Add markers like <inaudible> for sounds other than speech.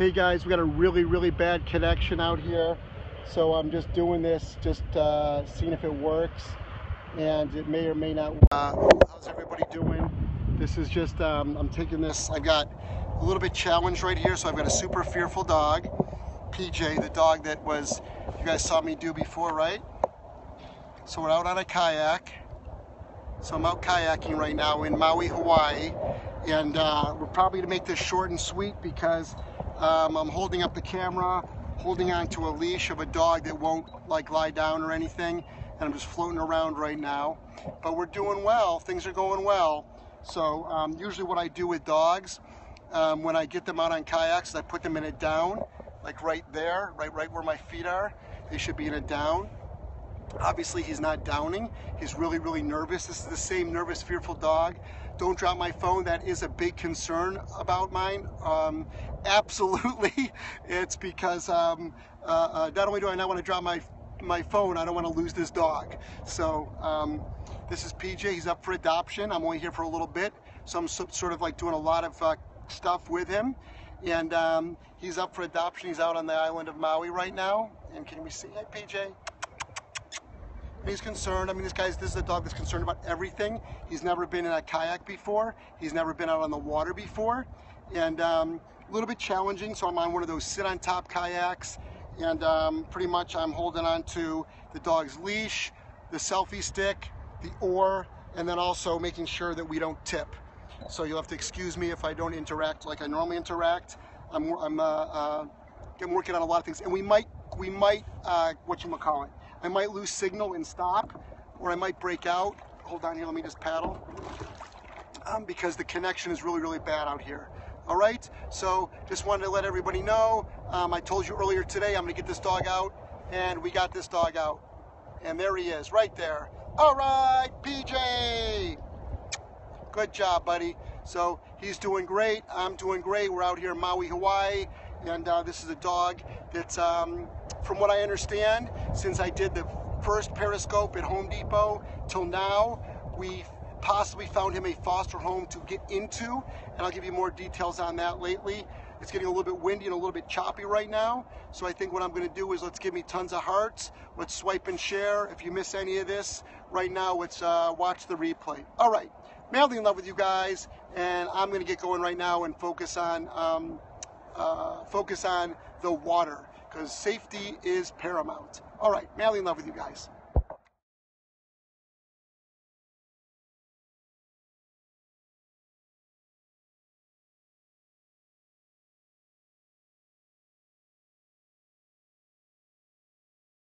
Hey guys, we got a really, really bad connection out here. So I'm just doing this, just uh, seeing if it works. And it may or may not work. Uh, how's everybody doing? This is just, um, I'm taking this, I've got a little bit challenged right here. So I've got a super fearful dog, PJ, the dog that was, you guys saw me do before, right? So we're out on a kayak. So I'm out kayaking right now in Maui, Hawaii. And uh, we're probably gonna make this short and sweet because um, I'm holding up the camera, holding on to a leash of a dog that won't like lie down or anything. And I'm just floating around right now. But we're doing well, things are going well. So um, usually what I do with dogs, um, when I get them out on kayaks, I put them in a down, like right there, right, right where my feet are. They should be in a down. Obviously, he's not downing. He's really, really nervous. This is the same nervous, fearful dog. Don't drop my phone. That is a big concern about mine. Um, <laughs> absolutely. It's because um, uh, uh, not only do I not want to drop my my phone, I don't want to lose this dog. So um, this is PJ. He's up for adoption. I'm only here for a little bit, so I'm so, sort of like doing a lot of uh, stuff with him. And um, he's up for adoption. He's out on the island of Maui right now. And can we see? Hey, PJ he's concerned. I mean, this guy's this is a dog that's concerned about everything. He's never been in a kayak before. He's never been out on the water before, and um, a little bit challenging. So I'm on one of those sit on top kayaks, and um, pretty much I'm holding on to the dog's leash, the selfie stick, the oar, and then also making sure that we don't tip. So you'll have to excuse me if I don't interact like I normally interact. I'm, I'm, uh, uh, I'm working on a lot of things, and we might we might uh, what you call it I might lose signal and stop, or I might break out. Hold on here, let me just paddle. Um, because the connection is really, really bad out here. All right, so just wanted to let everybody know. Um, I told you earlier today I'm gonna get this dog out, and we got this dog out. And there he is, right there. All right, PJ. Good job, buddy. So he's doing great. I'm doing great. We're out here in Maui, Hawaii, and uh, this is a dog that's um, from what I understand, since I did the first Periscope at Home Depot till now, we possibly found him a foster home to get into, and I'll give you more details on that lately. It's getting a little bit windy and a little bit choppy right now, so I think what I'm going to do is let's give me tons of hearts. Let's swipe and share. If you miss any of this right now, let's uh, watch the replay. All right, madly in love with you guys, and I'm going to get going right now and focus on um, uh, focus on the water because safety is paramount. All right, madly in love with you guys.